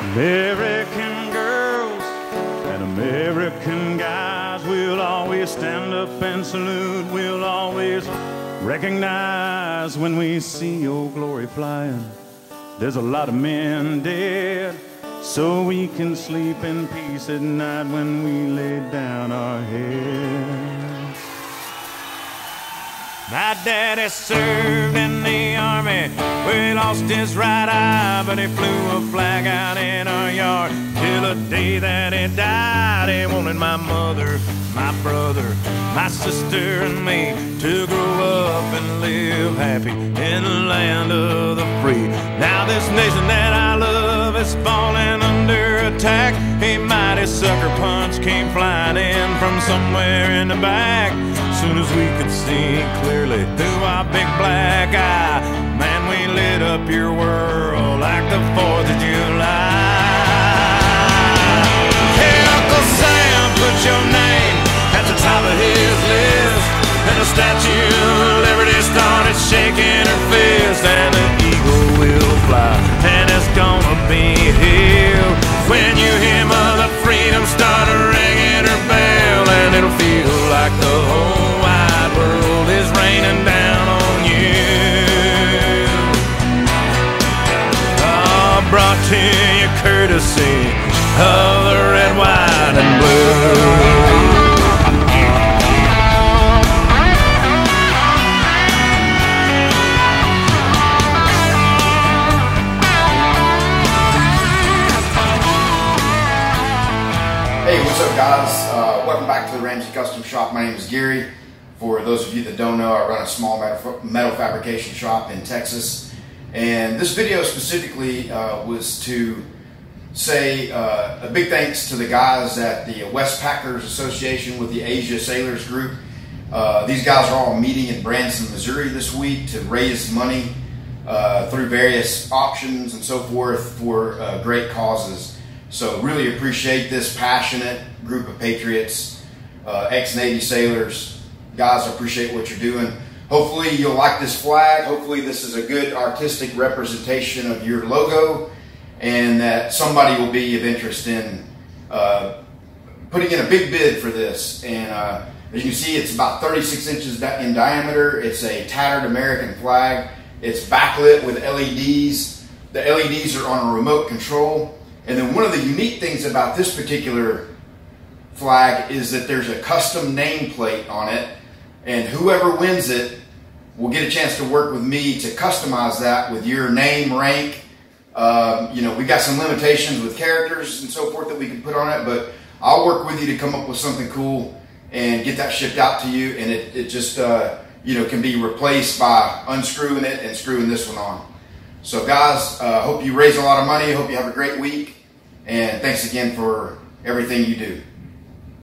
American girls and American guys will always stand up and salute. We'll always recognize when we see your glory flying. There's a lot of men dead, so we can sleep in peace at night when we lay down our heads. My daddy served in the army. We lost his right eye, but he flew a flag out in our yard. Till the day that he died, he wanted my mother, my brother, my sister, and me to grow up and live happy in the land of the free. Now this nation that I love is falling under attack. Mighty sucker punch came flying in from somewhere in the back. Soon as we could see clearly through our big black eye, man, we lit up your world like the 4th of July. Hey, Uncle Sam, put your name at the top of his list. And the Statue of Liberty started shaking her fist, and brought to you courtesy of the red, white, and blue. Hey, what's up, guys? Uh, welcome back to the Ramsey Custom Shop. My name is Gary. For those of you that don't know, I run a small metal, metal fabrication shop in Texas. And this video specifically uh, was to say uh, a big thanks to the guys at the West Packers Association with the Asia Sailors Group. Uh, these guys are all meeting in Branson, Missouri this week to raise money uh, through various auctions and so forth for uh, great causes. So really appreciate this passionate group of patriots, uh, ex-Navy sailors. Guys, appreciate what you're doing. Hopefully you'll like this flag. Hopefully this is a good artistic representation of your logo and that somebody will be of interest in uh, putting in a big bid for this. And uh, as you can see, it's about 36 inches in diameter. It's a tattered American flag. It's backlit with LEDs. The LEDs are on a remote control. And then one of the unique things about this particular flag is that there's a custom nameplate on it, and whoever wins it will get a chance to work with me to customize that with your name, rank. Um, you know, we got some limitations with characters and so forth that we can put on it, but I'll work with you to come up with something cool and get that shipped out to you, and it, it just uh, you know can be replaced by unscrewing it and screwing this one on. So, guys, uh, hope you raise a lot of money. Hope you have a great week. And thanks again for everything you do.